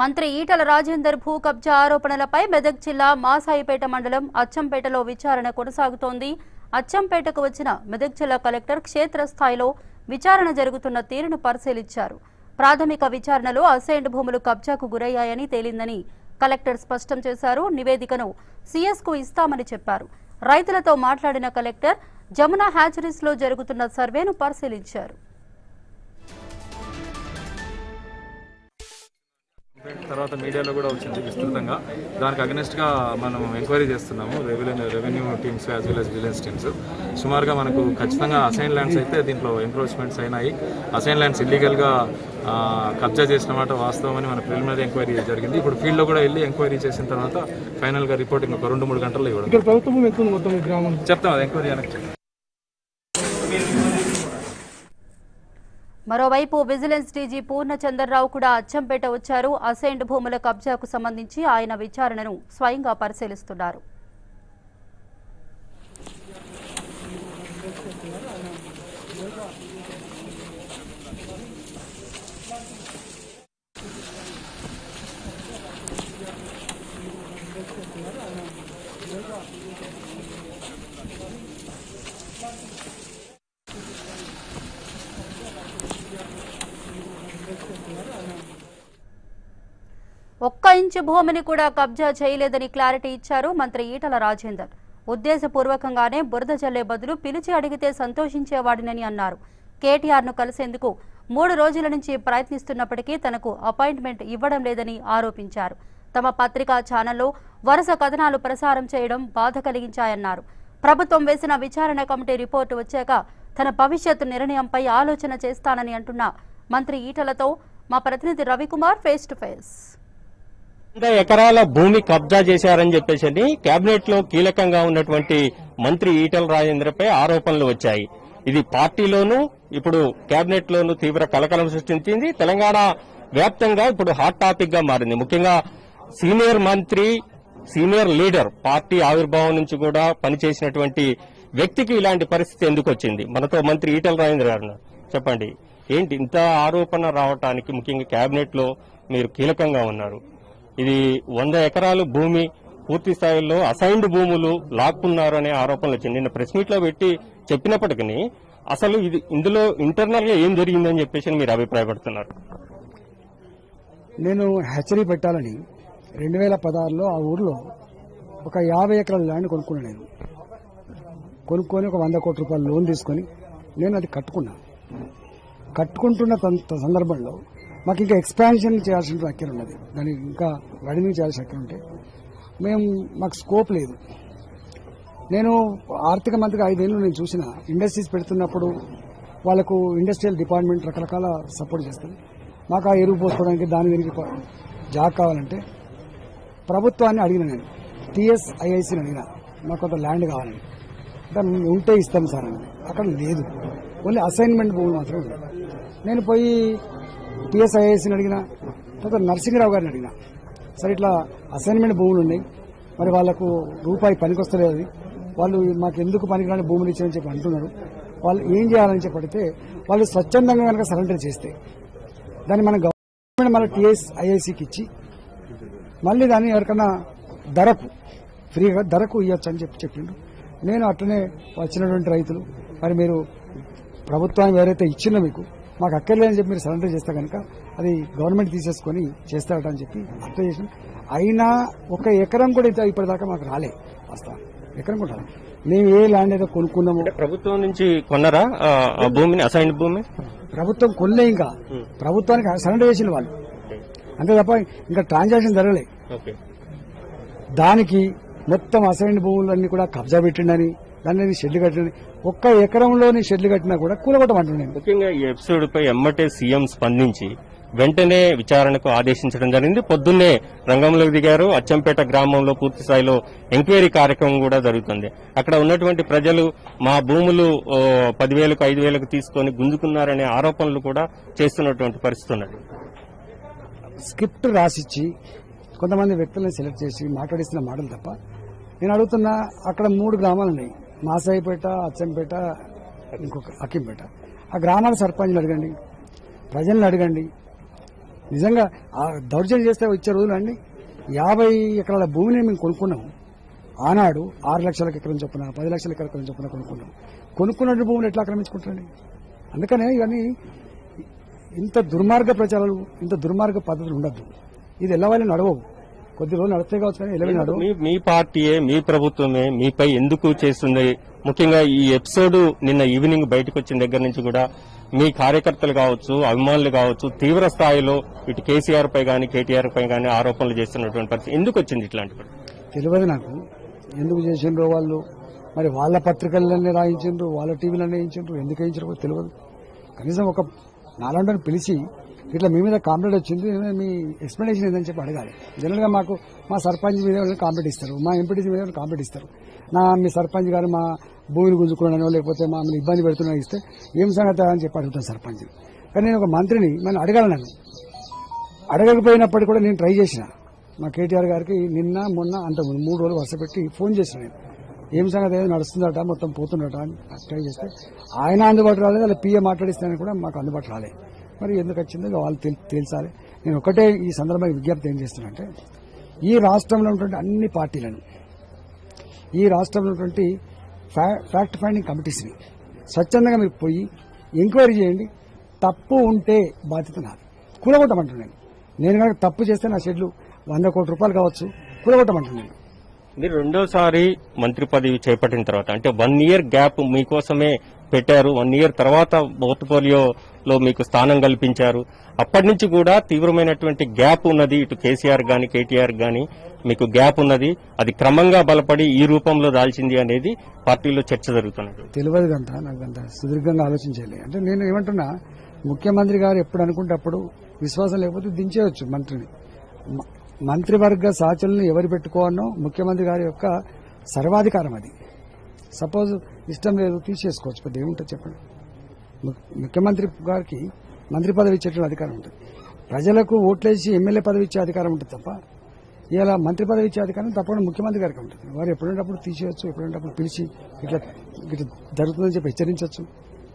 మంత్రి ఈటల రాజేందర్ భూ కబ్జా ఆరోపణలపై మెదక్ జిల్లా మాసాయిపేట మండలం అచ్చంపేటలో విచారణ కొనసాగుతోంది. అచ్చంపేటకు వచ్చిన మెదక్ జిల్లా కలెక్టర్ క్షేత్రస్థాయిలో విచారణ జరుగుతున్న తీరును పరిశీలించారు. ప్రాథమిక విచారణలో అసైన్డ్ భూములు కబ్జాకు గురయ్యాయని తేలిందని కలెక్టర్ స్పష్టం చేశారు. నివేదికను సీఎస్కు ఇస్తామని చెప్పారు. రైతులతో మాట్లాడిన కలెక్టర్ జమునా హ్యాచరీస్లో జరుగుతున్న సర్వేను పరిశీలించారు. తర్వాత మీడియాలో కూడా వచ్చింది విస్తృతంగా. దానికి అగనెస్ట్గా మనం ఎంక్వైరీ చేస్తున్నాము revenue revenue teams as well as vigilance teams. సుమారుగా మనకు ఖచ్చితంగా అసైన్ ల్యాండ్స్ అయితే దీంట్లో ఎంక్రోచ్మెంట్స్ అయినాయి. అసైన్ ల్యాండ్స్ ఇల్లీగల్గా కబ్జా చేసిన మాట వాస్తవం అని మన ప్రిలిమినరీ ఎంక్వైరీ జరిగింది. ఇప్పుడు ఫీల్డ్లో కూడా వెళ్ళి ఎంక్వైరీ చేసిన తర్వాత ఫైనల్గా రిపోర్టింగ్ ఒక రెండు మూడు గంటల్లో ఇవ్వడం. చెప్తాం అది ఎంక్వైరీ వెనక్కి మరోవైపు విజిలెన్స్ డీజీ పూర్ణచంద్రరావు కూడా అచ్చంపేట వచ్చారు. అసైన్డ్ భూముల కబ్జాకు సంబంధించి ఆయన విచారణను స్వయంగా పరిశీలిస్తున్నారు. ఒక్క ఇంచు భూమిని కూడా కబ్జా చేయలేదని క్లారిటీ ఇచ్చారు మంత్రి ఈటల రాజేందర్. ఉద్దేశపూర్వకంగానే బురద జల్లే బదులు పిలిచి అడిగితే సంతోషించేవాడినని అన్నారు. కేటీఆర్ను కలిసేందుకు మూడు రోజుల నుంచి ప్రయత్నిస్తున్నప్పటికీ తనకు అపాయింట్మెంట్ ఇవ్వడం లేదని ఆరోపించారు. తమ పత్రికా ఛానల్లో వరుస కథనాలు ప్రసారం చేయడం బాధ కలిగించాయన్నారు. ప్రభుత్వం వేసిన విచారణ కమిటీ రిపోర్టు వచ్చాక తన భవిష్యత్తు నిర్ణయంపై ఆలోచన చేస్తానని అంటున్న మంత్రి ఈటలతో మా ప్రతినిధి రవికుమార్ ఫేస్ టు ఫేస్. వంద ఎకరాల భూమి కబ్జా చేశారని చెప్పేసి కేబినెట్లో కీలకంగా ఉన్నటువంటి మంత్రి ఈటల రాజేంద్రపై ఆరోపణలు వచ్చాయి. ఇది పార్టీలోనూ ఇప్పుడు కేబినెట్ లోనూ తీవ్ర కలకలం సృష్టించింది. తెలంగాణ వ్యాప్తంగా ఇప్పుడు హాట్ టాపిక్గా మారింది. ముఖ్యంగా సీనియర్ మంత్రి సీనియర్ లీడర్ పార్టీ ఆవిర్భావం నుంచి కూడా పనిచేసినటువంటి వ్యక్తికి ఇలాంటి పరిస్థితి ఎందుకు వచ్చింది? మనతో మంత్రి ఈటల రాజేంద్ర గారు చెప్పండి. ఏంటి ఇంత ఆరోపణ రావటానికి ముఖ్యంగా కేబినెట్లో మీరు కీలకంగా ఉన్నారు? ఇది వంద ఎకరాలు భూమి పూర్తి స్థాయిలో అసైన్డ్ భూములు లాక్కున్నారు అనే ఆరోపణలు వచ్చింది. నిన్న ప్రెస్ మీట్లో పెట్టి చెప్పినప్పటికీ అసలు ఇది ఇందులో ఇంటర్నల్గా ఏం జరిగిందని చెప్పేసి మీరు అభిప్రాయపడుతున్నారు. నేను హ్యాచరీ పెట్టాలని రెండు వేల పదహారులో ఆ ఊర్లో ఒక యాభై ఎకరాల ల్యాండ్ కొనుక్కున్నాను నేను. కొనుక్కొని ఒక వంద కోట్ల రూపాయలు లోన్ తీసుకొని నేను అది కట్టుకున్నాను కట్టుకుంటున్న తం- సందర్భంలో మాకు ఇంకా ఎక్స్పాన్షన్ చేయాల్సిన అక్కర ఉన్నది. దానికి ఇంకా రెడీ చేయాల్సిన అక్కర ఉంటే మేము మాకు స్కోప్ లేదు. నేను ఆర్థిక మంత్రిగా ఐదేళ్ళు నేను చూసిన ఇండస్ట్రీస్ పెడుతున్నప్పుడు వాళ్ళకు ఇండస్ట్రియల్ డిపార్ట్మెంట్ రకరకాల సపోర్ట్ చేస్తుంది మాకు ఆ ఎరువు పోసుకోవడానికి దాని దీనికి కొ- జాగ్ కావాలంటే ప్రభుత్వాన్ని అడిగిన నేను టీఎస్ఐఐసిని అడిగిన మాకు కొంత ల్యాండ్ కావాలని అంటే ఉంటే ఇస్తాం సార్ అని. అక్కడ లేదు. ఓన్లీ అసైన్మెంట్ భూములు మాత్రమే నేను పోయి టీఎస్ అడిగినా అడిగిన తర్వాత నరసింహరావు గారిని అడిగిన సరే ఇట్లా అసైన్మెంట్ భూములు ఉన్నాయి. మరి వాళ్ళకు రూపాయి పనికొస్తలేదు. అది వాళ్ళు మాకు ఎందుకు పనికిరాని భూములు ఇచ్చారని చెప్పి అంటున్నారు. వాళ్ళు ఏం చేయాలని చెప్పడితే వాళ్ళు స్వచ్ఛందంగా కనుక సరెండర్ చేస్తే దాన్ని మన గవర్నమెంట్ మన టీఎస్ ఐఐసికి ఇచ్చి మళ్ళీ దాన్ని ఎవరికన్నా ధరకు ఫ్రీగా ధరకు ఇవ్వచ్చు అని చెప్పి చెప్పిండు. నేను అట్లనే వచ్చినటువంటి రైతులు మరి మీరు ప్రభుత్వానికి ఎవరైతే ఇచ్చిందో మీకు మాకు అక్కర్లేదని చెప్పి మీరు సరెండర్ చేస్తే కనుక అది గవర్నమెంట్ తీసేసుకొని చేస్తారట అని చెప్పి అట్లా చేసిన. అయినా ఒక ఎకరం కూడా ఇంత ఇప్పటిదాకా మాకు రాలే వస్తా ఎకరం కూడా రాలే. మేము ఏ ల్యాండ్ అయితే కొనుక్కున్నామో ప్రభుత్వం నుంచి కొన్నారా? భూమిని అసైన్డ్ భూమి? ప్రభుత్వం కొనలే ఇంకా. ప్రభుత్వానికి సరెండర్ చేసిన వాళ్ళు. అంతే తప్ప ఇంకా ట్రాన్సాక్షన్ జరగలే. ఓకే. దానికి మొత్తం అసైన్ భూములన్నీ కూడా కబ్జా పెట్టిండని దాన్ని షెడ్లు కట్టిండని ఒక్క ఎకరంలోని షెడ్లు కట్టినా కూడా కూలగొట్టమంటున్నాను నేను. ముఖ్యంగా ఈ ఎపిసోడ్ పై ఎమ్మటే సీఎం స్పందించి వెంటనే విచారణకు ఆదేశించడం జరిగింది. పొద్దున్నే రంగంలోకి దిగారు. అచ్చంపేట గ్రామంలో పూర్తి స్థాయిలో ఎంక్వైరీ కార్యక్రమం కూడా జరుగుతుంది. అక్కడ ఉన్నటువంటి ప్రజలు మా భూములు పదివేలకు ఐదు వేలకు తీసుకొని గుంజుకున్నారనే ఆరోపణలు కూడా చేస్తున్నటువంటి పరిస్థితి ఉన్నది. స్క్రిప్ట్ రాసిచ్చి కొంతమంది వ్యక్తులను సెలెక్ట్ చేసి మాట్లాడిస్తున్న మాటలు తప్ప నేను అడుగుతున్నా అక్కడ మూడు గ్రామాలు ఉన్నాయి మాసాయిపేట అచ్చంపేట ఇంకొక అక్కింపేట. ఆ గ్రామాల సర్పంచ్లు అడగండి ప్రజలను అడగండి. నిజంగా ఆ దౌర్జన్యం చేస్తే వచ్చే రోజులు అండి యాభై ఎకరాల భూమిని మేము కొనుక్కున్నాం. ఆనాడు ఆరు లక్షల ఎకరం చొప్పున పది లక్షల ఎకరం చొప్పున కొనుక్కున్నాం. కొనుక్కున్న భూమిని ఎట్లా ఆక్రమించుకుంటారండి? అందుకనే ఇవన్నీ ఇంత దుర్మార్గ ప్రచారాలు ఇంత దుర్మార్గ పద్ధతులు ఉండద్దు. ఇది ఎలా వాళ్ళు నడవవు. కొద్ది రోజులు నడితే కావచ్చు కానీ మీ పార్టీయే మీ ప్రభుత్వమే మీపై ఎందుకు చేస్తుంది? ముఖ్యంగా ఈ ఎపిసోడ్ నిన్న ఈవినింగ్ బయటకు వచ్చిన దగ్గర నుంచి కూడా మీ కార్యకర్తలు కావచ్చు అభిమానులు కావచ్చు తీవ్ర స్థాయిలో ఇటు కేసీఆర్ పై గానీ కేటీఆర్ పై గానీ ఆరోపణలు చేస్తున్నటువంటి పరిస్థితి ఎందుకు వచ్చింది ఇట్లాంటి పరిస్థితి? తెలియదు నాకు. ఎందుకు చేసిండ్రో వాళ్ళు? మరి వాళ్ళ పత్రికలన్నీ రాయించిండ్రు వాళ్ళ టీవీలన్నీ వేయించిండ్రు ఎందుకు వేయించారో తెలియదు. కనీసం ఒక నాలుగు పిలిచి ఇట్లా మీ మీద కాంప్లైంట్ వచ్చింది మీ ఎక్స్ప్లెనేషన్ ఏందని చెప్పి అడగాలి. జనరల్గా మాకు మా సర్పంచ్ మీద కాంప్లైంట్ ఇస్తారు. మా ఎంపీటీసీ మీద కాంప్లైంట్ ఇస్తారు. నా మీ సర్పంచ్ గారు మా భూమిని గుంజుకున్నానో లేకపోతే మమ్మల్ని ఇబ్బంది పెడుతున్నా ఇస్తే ఏం సంగతి అని చెప్పి అడుగుతాను సర్పంచ్. కానీ నేను ఒక మంత్రిని మనం అడగాలి నన్ను. అడగకపోయినప్పటికీ కూడా నేను ట్రై చేసిన. మా కేటీఆర్ గారికి నిన్న మొన్న అంత మూడు రోజులు వరుస పెట్టి ఫోన్ చేసిన నేను. ఏం సంగతి ఏదో నడుస్తుందట మొత్తం పోతుందట అని ట్రై చేస్తే ఆయన అందుబాటు రాలేదు అలా పిఏ మాట్లాడిస్తానని కూడా మాకు అందుబాటు రాలేదు. మరి ఎందుకు వచ్చిందో వాళ్ళు తేల్చాలి. నేను ఒకటే ఈ సందర్భంగా విజ్ఞప్తి ఏం చేస్తున్నానంటే ఈ రాష్ట్రంలో ఉన్నటువంటి అన్ని పార్టీలను ఈ రాష్ట్రంలో ఉన్నటువంటి ఫ్యా- ఫ్యాక్ట్ ఫైండింగ్ కమిటీస్ని స్వచ్ఛందంగా మీరు పోయి ఎంక్వైరీ చేయండి. తప్పు ఉంటే బాధ్యత నాది. కూలగొట్టమంటున్నాను నేను. కనుక తప్పు చేస్తే నా షెడ్లు వంద కోట్ల రూపాయలు కావచ్చు. కూలగొట్టమంటున్నాను మీరు రెండోసారి మంత్రి పదవి చేపట్టిన తర్వాత అంటే వన్ ఇయర్ గ్యాప్ మీకోసమే పెట్టారు. వన్ ఇయర్ తర్వాత పోర్ట్ఫోలియోలో మీకు స్థానం కల్పించారు. అప్పటి నుంచి కూడా తీవ్రమైనటువంటి గ్యాప్ ఉన్నది. ఇటు కేసీఆర్ గాని కేటీఆర్ గాని మీకు గ్యాప్ ఉన్నది. అది క్రమంగా బలపడి ఈ రూపంలో దాల్చింది అనేది పార్టీలో చర్చ జరుగుతున్నది. తెలియదు గంట నాకు అంత సుదీర్ఘంగా ఆలోచించాలి అంటే నేను ఏమంటున్నా ముఖ్యమంత్రి గారు ఎప్పుడు అనుకుంటే అప్పుడు విశ్వాసం లేకపోతే దించేయచ్చు మంత్రిని. మంత్రివర్గ సాచలను ఎవరు పెట్టుకోవాలనో ముఖ్యమంత్రి గారి యొక్క సర్వాధికారం అది. సపోజ్ ఇష్టం లేదు తీసేసుకోవచ్చు పెద్ద ఏముంటుంది చెప్పండి. ముఖ్యమంత్రి గారికి మంత్రి పదవి ఇచ్చేటువంటి అధికారం ఉంటుంది. ప్రజలకు ఓట్లేసి ఎమ్మెల్యే పదవి ఇచ్చే అధికారం ఉంటుంది తప్ప ఇలా మంత్రి పదవి ఇచ్చే అధికారం తప్పకుండా ముఖ్యమంత్రి గారికి ఉంటుంది. వారు ఎప్పుడంటప్పుడు తీసేయచ్చు ఎప్పుడంటప్పుడు పిలిచి ఇట్లా ఇట్లా జరుగుతుందని చెప్పి హెచ్చరించవచ్చు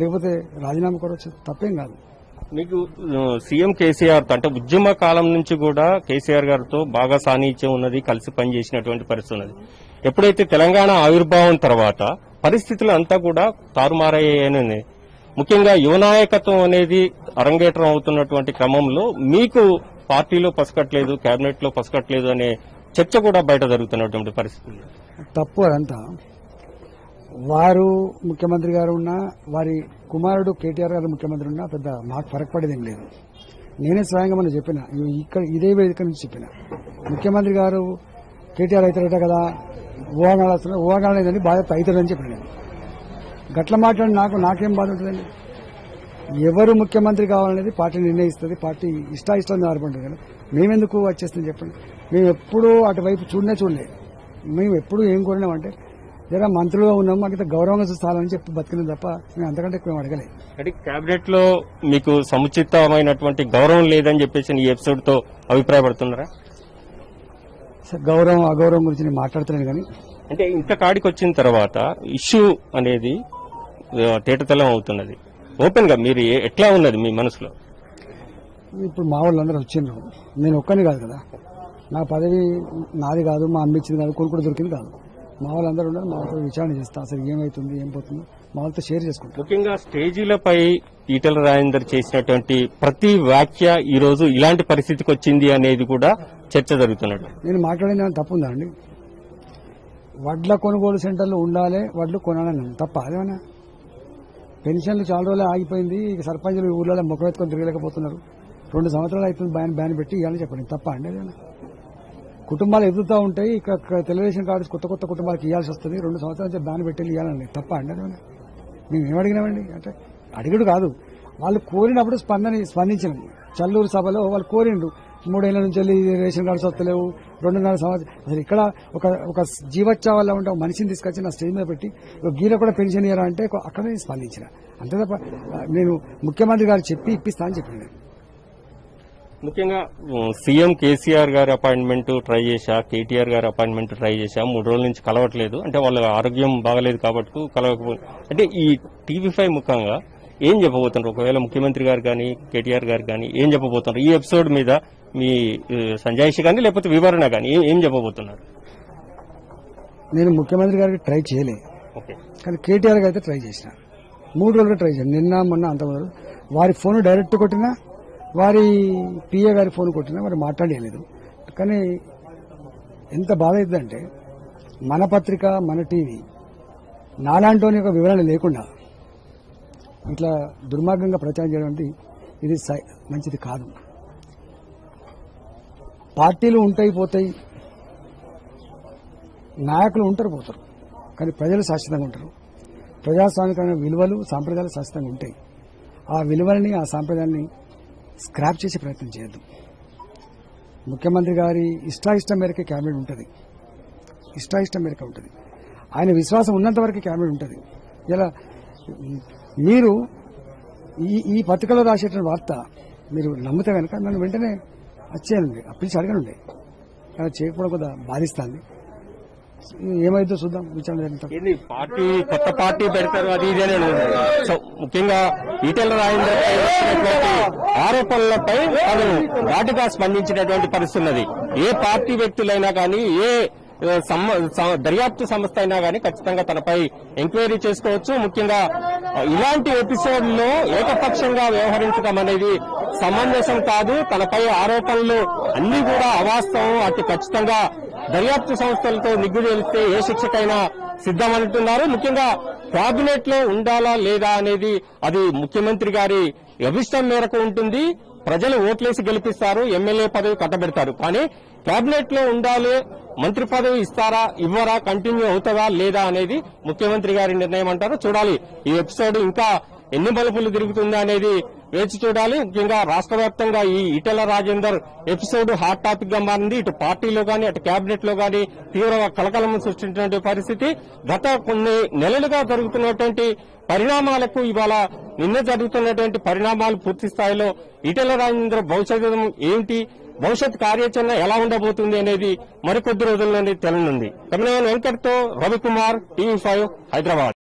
లేకపోతే రాజీనామా కొరవచ్చు తప్పేం కాదు. మీకు సీఎం కేసీఆర్ అంటే ఉద్యమ కాలం నుంచి కూడా కేసీఆర్ గారితో బాగా సాన్నిహిత్యం ఉన్నది కలిసి పనిచేసినటువంటి పరిస్థితి ఉన్నది. ఎప్పుడైతే తెలంగాణ ఆవిర్భావం తర్వాత పరిస్థితులు అంతా కూడా తారుమారయ్యాయని ముఖ్యంగా యువనాయకత్వం అనేది అరంగేట్రం అవుతున్నటువంటి క్రమంలో మీకు పార్టీలో పసకట్లేదు కేబినెట్లో పసకట్లేదు అనే చర్చ కూడా బయట జరుగుతున్నటువంటి పరిస్థితి. తప్పు అదంతా. వారు ముఖ్యమంత్రి గారు ఉన్నా వారి కుమారుడు కేటీఆర్ గారు ముఖ్యమంత్రి ఉన్నా పెద్ద మాకు ఫరక్ పడేదేం లేదు. నేనే స్వయంగా మనం చెప్పిన ఇక్కడ ఇదే వేదిక నుంచి చెప్పిన. ముఖ్యమంత్రి గారు కేటీఆర్ అవుతారట కదా ఊహాగాలు అసలు ఊహాగాలు లేదని బాధ్యత అవుతాడని చెప్పిన నేను. గట్ల మాట్లాడి నాకు నాకేం బాధ ఉంటుందండి? ఎవరు ముఖ్యమంత్రి కావాలనేది పార్టీ నిర్ణయిస్తుంది పార్టీ ఇష్టాయిష్టం ఆధారపడుతుంది కదా. మేమెందుకు వచ్చేస్తుంది చెప్పండి. మేము ఎప్పుడూ అటువైపు చూడనే చూడలే. మేము ఎప్పుడు ఏం కోరినామంటే లేదా మంత్రులుగా ఉన్నాం మాకు ఇంత గౌరవంగా చూస్తామని చెప్పి బతికినాం తప్ప మేము అంతకంటే ఎక్కువ అడగలేదు అంటే కేబినెట్లో మీకు సముచితమైనటువంటి గౌరవం లేదని చెప్పేసి ఈ ఎపిసోడ్తో అభిప్రాయపడుతున్నారా? గౌరవం అగౌరవం గురించి నేను మాట్లాడుతున్నాను కానీ అంటే ఇంత కాడికి వచ్చిన తర్వాత ఇష్యూ అనేది ఆ, తేటతెల్లం అవుతున్నది. ఓపెన్గా మీరు ఎట్లా ఉన్నది మీ మనసులో? ఇప్పుడు మా వాళ్ళందరూ వచ్చిండ్రు. నేను ఒక్కని కాదు కదా. నా పదవి నాది కాదు మా అమ్మ ఇచ్చింది కాదు కొనుక్కుడు దొరికింది కాదు. మా వాళ్ళందరూ ఉన్నారు. మా వాళ్ళతో విచారణ చేస్తా. అసలు ఏమవుతుంది ఏం పోతుందో మా వాళ్ళతో షేర్ చేసుకుంటాం. ముఖ్యంగా స్టేజీలపై ఈటల రాజేందర్ చేసినటువంటి ప్రతి వ్యాఖ్య ఈ రోజు ఇలాంటి పరిస్థితికి వచ్చింది అనేది కూడా చర్చ జరుగుతున్నట్టు. నేను మాట్లాడింది ఏమైనా తప్పు ఉందా అండి? వడ్ల కొనుగోలు సెంటర్లు ఉండాలి వడ్లు కొనాలని తప్ప అదేమన్నా? పెన్షన్లు చాలా రోజులు ఆగిపోయింది. ఇక సర్పంచులు ఊర్లలో ముఖమెత్తుకొని తిరగలేకపోతున్నారు. రెండు సంవత్సరాలు అవుతుంది బ్యాన్ బ్యాన్ పెట్టి ఇవ్వాలని చెప్పండి. తప్ప అండి అదేమన్నా? కుటుంబాలు ఎదుగుతూ ఉంటాయి. ఇక తెలుగుదేశం కార్డు కొత్త కొత్త కుటుంబాలకు ఇవ్వాల్సి వస్తుంది. రెండు సంవత్సరాల నుంచి బ్యాన్ పెట్టి ఇవ్వాలని తప్ప అండి అదేమన్నా మేము ఏమడిగినామండి అంటే అడిగడు కాదు. వాళ్ళు కోరినప్పుడు స్పందని స్పందించిన చల్లూరు సభలో వాళ్ళు కోరిండు మూడేళ్ళ నుంచి వెళ్ళి రేషన్ కార్డ్స్ వస్తలేవు రెండున్నర సంవత్సరం అసలు ఇక్కడ ఒక ఒక జీవోత్సవాల్లో ఉంటే ఒక మనిషిని తీసుకొచ్చి నా స్టేజ్ మీద పెట్టి గీర కూడా పెన్షన్ ఇయ్యరా అంటే అక్కడే నేను స్పందించిన. అంతే తప్ప నేను ముఖ్యమంత్రి గారు చెప్పి ఇప్పిస్తా అని చెప్పిన. ముఖ్యంగా సీఎం కేసీఆర్ గారి అపాయింట్మెంట్ ట్రై చేశా కేటీఆర్ గారి అపాయింట్మెంట్ ట్రై చేశా. మూడు రోజుల నుంచి కలవట్లేదు. అంటే వాళ్ళ ఆరోగ్యం బాగలేదు కాబట్టి కలవకపో అంటే ఈ టీవీ ఫైవ్ ముఖంగా ఏం చెప్పబోతున్నారు? ఒకవేళ ముఖ్యమంత్రి గారు కానీ కేటీఆర్ గారు కానీ ఏం చెప్పబోతున్నారు? ఈ ఎపిసోడ్ మీద మీ సంజాయిషి కానీ లేకపోతే వివరణ కానీ ఏం- చెప్పబోతున్నారు? నేను ముఖ్యమంత్రి గారికి ట్రై చేయలే. ఓకే. కానీ కేటీఆర్ గారికి అయితే ట్రై చేసిన మూడు రోజులు ట్రై చేశాను నిన్న మొన్న అంత వారి ఫోన్ డైరెక్ట్ కొట్టినా వారి పిఏ గారి ఫోన్ కొట్టినా వారు మాట్లాడలేదు. కానీ ఎంత బాధ అవుతుందంటే మన పత్రిక మన టీవీ నాలాంటి ఒక వివరణ లేకుండా ఇట్లా దుర్మార్గంగా ప్రచారం చేయడం అంటే ఇది సై- మంచిది కాదు. పార్టీలు ఉంటాయి పోతాయి. నాయకులు ఉంటారు పోతారు. కానీ ప్రజలు శాశ్వతంగా ఉంటారు. ప్రజాస్వామికమైన విలువలు సాంప్రదాయాలు శాశ్వతంగా ఉంటాయి. ఆ విలువలని ఆ సాంప్రదాయాన్ని స్క్రాప్ చేసే ప్రయత్నం చేయొద్దు. ముఖ్యమంత్రి గారి ఇష్టాయిష్టం మేరకే క్యాబినెట్ ఉంటుంది. ఇష్టాయిష్టం మేరకే ఉంటుంది. ఆయన విశ్వాసం ఉన్నంత వరకు క్యాబినెట్ ఉంటుంది. ఇలా మీరు ఈ ఈ పత్రికలో రాసేటువంటి వార్త మీరు నమ్మితే కనుక నన్ను వెంటనే వచ్చేయండి అప్పించి అడగనుండే. అలా చేయకపోవడం కూడా బాధిస్తుంది. ఏమైతే చూద్దాం విచారణ పార్టీ కొత్త పార్టీ పెడతారు అది ఇది సో ముఖ్యంగా ఈటెల రాజేందర్ ఆరోపణలపై తను ఘాటుగా స్పందించినటువంటి పరిస్థితి ఉన్నది. ఏ పార్టీ వ్యక్తులైనా కానీ ఏ దర్యాప్తు సంస్థ అయినా కానీ ఖచ్చితంగా తనపై ఎంక్వైరీ చేసుకోవచ్చు. ముఖ్యంగా ఇలాంటి ఎపిసోడ్లో ఏకపక్షంగా వ్యవహరించడం అనేది సమంజసం కాదు. తనపై ఆరోపణలు అన్ని కూడా అవాస్తవం. అతి ఖచ్చితంగా దర్యాప్తు సంస్థలతో నిగ్గు తేలిస్తే ఏ శిక్షకైనా సిద్దమంటున్నారు ముఖ్యంగా క్యాబినెట్లో ఉండాలా లేదా అనేది అది ముఖ్యమంత్రి గారి అభిష్టం మేరకు ఉంటుంది. ప్రజలు ఓట్లేసి గెలిపిస్తారు ఎమ్మెల్యే పదవి కట్టబెడతారు. కానీ కేబినెట్లో ఉండాలి మంత్రి పదవి ఇస్తారా ఇవ్వరా కంటిన్యూ అవుతుందా లేదా అనేది ముఖ్యమంత్రి గారి నిర్ణయం అంటారు. చూడాలి. ఈ ఎపిసోడ్ ఇంకా ఎన్ని బలుపులు తిరుగుతుందా అనేది వేచి చూడాలి. ముఖ్యంగా రాష్ట్ర వ్యాప్తంగా ఈ ఈటెల రాజేందర్ ఎపిసోడ్ హాట్ టాపిక్గా మారింది. ఇటు పార్టీలో గాని అటు కేబినెట్లో గాని తీవ్రంగా కలకలం సృష్టించినటువంటి పరిస్థితి. గత కొన్ని నెలలుగా జరుగుతున్నటువంటి పరిణామాలకు ఇవాళ నిన్న జరుగుతున్నటువంటి పరిణామాలు పూర్తి స్థాయిలో ఈటెల రాజేంద్ర భవిష్యత్ ఏంటి భవిష్యత్ కార్యాచరణ ఎలా ఉండబోతుంది అనేది మరికొద్ది రోజుల్లోనే తెలనుంది. తమిళనాడు వెంకట్తో రవికుమార్ టీవీ ఫైవ్ హైదరాబాద్.